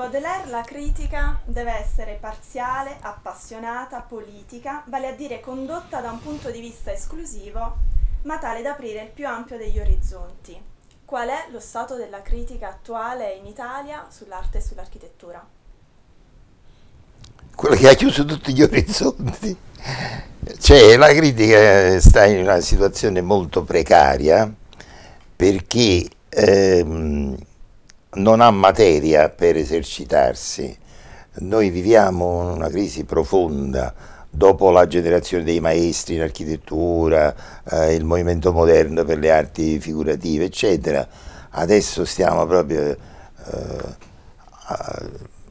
Baudelaire la critica deve essere parziale, appassionata, politica, vale a dire condotta da un punto di vista esclusivo, ma tale da aprire il più ampio degli orizzonti. Qual è lo stato della critica attuale in Italia sull'arte e sull'architettura? Quello che ha chiuso tutti gli orizzonti. Cioè, la critica sta in una situazione molto precaria perché ehm, non ha materia per esercitarsi. Noi viviamo una crisi profonda dopo la generazione dei maestri in architettura, eh, il movimento moderno per le arti figurative, eccetera. Adesso stiamo proprio eh,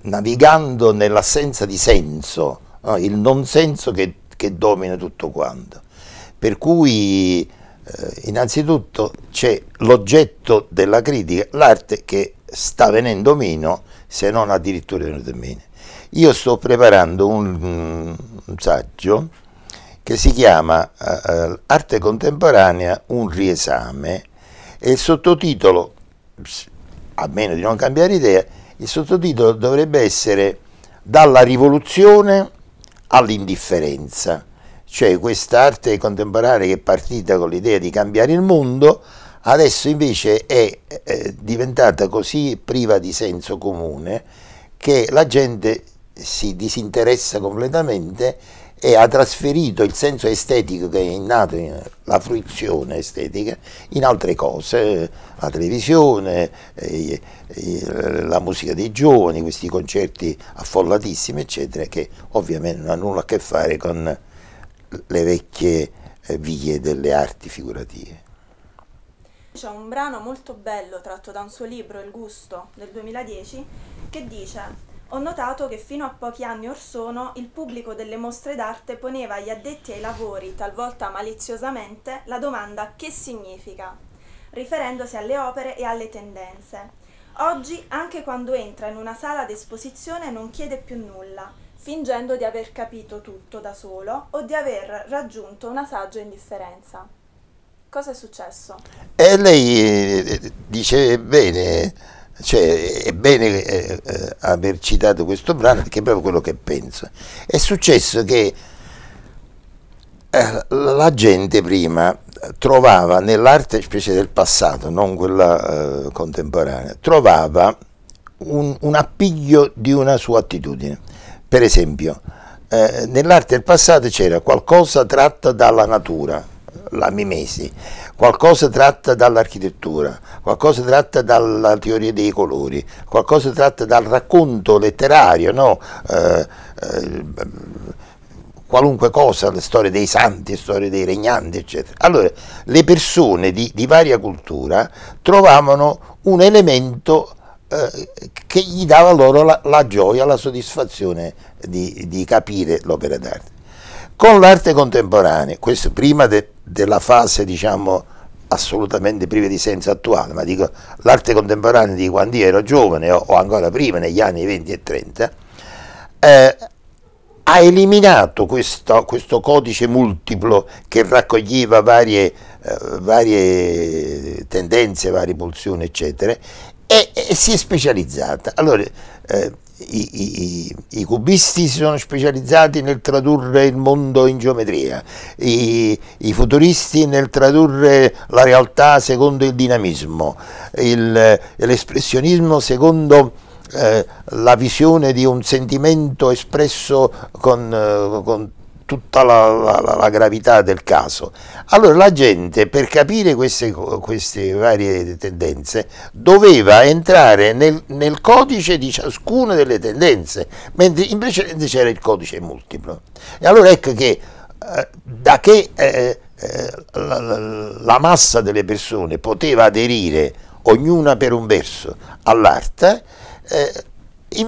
navigando nell'assenza di senso, no? il non senso che, che domina tutto quanto. Per cui eh, innanzitutto c'è l'oggetto della critica, l'arte che sta venendo meno, se non addirittura venuto meno. Io sto preparando un, un saggio che si chiama uh, Arte contemporanea, un riesame e il sottotitolo, a meno di non cambiare idea, il sottotitolo dovrebbe essere Dalla rivoluzione all'indifferenza, cioè questa arte contemporanea che è partita con l'idea di cambiare il mondo adesso invece è, è diventata così priva di senso comune che la gente si disinteressa completamente e ha trasferito il senso estetico che è innato, la fruizione estetica, in altre cose, la televisione, eh, eh, la musica dei giovani, questi concerti affollatissimi, eccetera, che ovviamente non hanno nulla a che fare con le vecchie eh, vie delle arti figurative. C'è un brano molto bello tratto da un suo libro, Il gusto, del 2010, che dice ho notato che fino a pochi anni or sono il pubblico delle mostre d'arte poneva agli addetti ai lavori, talvolta maliziosamente, la domanda che significa, riferendosi alle opere e alle tendenze. Oggi, anche quando entra in una sala d'esposizione, non chiede più nulla, fingendo di aver capito tutto da solo o di aver raggiunto una saggia indifferenza. Cosa è successo? E lei eh, dice bene, cioè, è bene eh, eh, aver citato questo brano perché è proprio quello che penso. È successo che eh, la gente prima trovava nell'arte specie del passato, non quella eh, contemporanea, trovava un, un, appiglio di una sua attitudine. Per esempio, eh, nell'arte del passato c'era qualcosa tratto dalla natura, la mimesi, qualcosa tratta dall'architettura, qualcosa tratta dalla teoria dei colori, qualcosa tratta dal racconto letterario, no? eh, eh, qualunque cosa, le storie dei santi, le storie dei regnanti, eccetera. Allora, le persone di, di varia cultura trovavano un elemento eh, che gli dava loro la, la, gioia, la soddisfazione di, di capire l'opera d'arte. Con l'arte contemporanea, questo prima de, della fase diciamo assolutamente priva di senso attuale, ma dico l'arte contemporanea di quando io ero giovane o, o ancora prima, negli anni 20 e 30, eh, ha eliminato questo, questo, codice multiplo che raccoglieva varie, eh, varie tendenze, varie pulsioni, eccetera, e, e, si è specializzata. Allora, eh, i, i, i, cubisti si sono specializzati nel tradurre il mondo in geometria, i, i futuristi nel tradurre la realtà secondo il dinamismo, l'espressionismo secondo eh, la visione di un sentimento espresso con, eh, con tutta la, la, la, gravità del caso. Allora la gente per capire queste, queste varie tendenze doveva entrare nel, nel, codice di ciascuna delle tendenze, mentre invece c'era il codice multiplo. E allora ecco che eh, da che eh, eh, la, la massa delle persone poteva aderire, ognuna per un verso, all'arte, eh,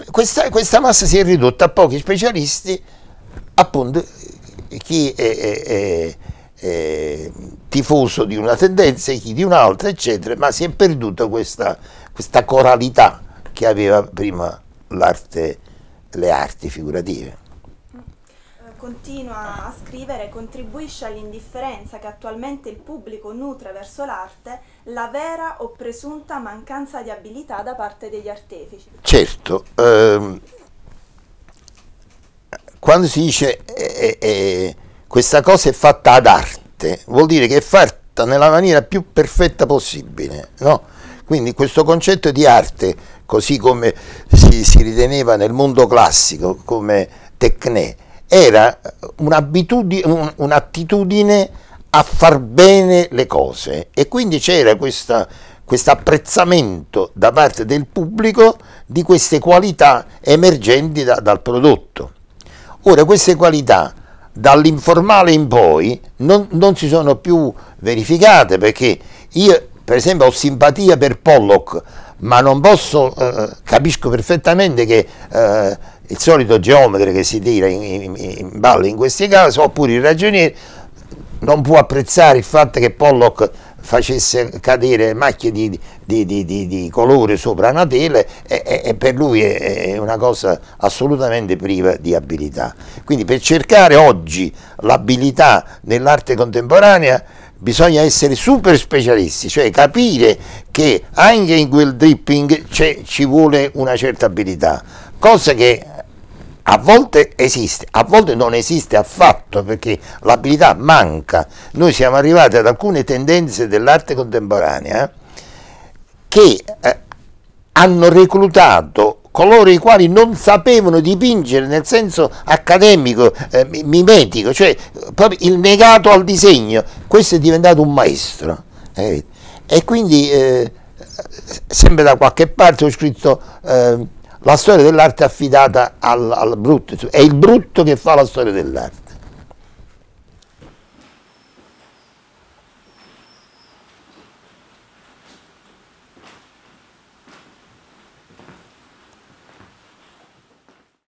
questa, questa massa si è ridotta a pochi specialisti appunto chi è, è, è, è, tifoso di una tendenza e chi di un'altra, eccetera, ma si è perduta questa, questa coralità che aveva prima l'arte, le arti figurative. continua a scrivere, contribuisce all'indifferenza che attualmente il pubblico nutre verso l'arte, la vera o presunta mancanza di abilità da parte degli artefici. Certo, ehm, quando si dice eh, eh, questa cosa è fatta ad arte, vuol dire che è fatta nella maniera più perfetta possibile, no? Quindi questo concetto di arte, così come si, si riteneva nel mondo classico, come tecnè, era un'attitudine un a far bene le cose e quindi c'era questo apprezzamento da parte del pubblico di queste qualità emergenti da, dal prodotto. Ora queste qualità dall'informale in poi non, non, si sono più verificate perché io per esempio ho simpatia per Pollock ma non posso, eh, capisco perfettamente che eh, il solito geometra che si tira in, in, in ballo in questi casi oppure il ragioniere non può apprezzare il fatto che Pollock facesse cadere macchie di, di, di, di colore sopra una tela e, e, e, per lui è, una cosa assolutamente priva di abilità. Quindi per cercare oggi l'abilità nell'arte contemporanea bisogna essere super specialisti, cioè capire che anche in quel dripping ci vuole una certa abilità, cosa che a volte esiste, a volte non esiste affatto perché l'abilità manca. Noi siamo arrivati ad alcune tendenze dell'arte contemporanea che eh, hanno reclutato coloro i quali non sapevano dipingere nel senso accademico, eh, mimetico, cioè proprio il negato al disegno, questo è diventato un maestro. Eh. E quindi eh, sempre da qualche parte ho scritto eh, la storia dell'arte affidata al, al brutto, è il brutto che fa la storia dell'arte.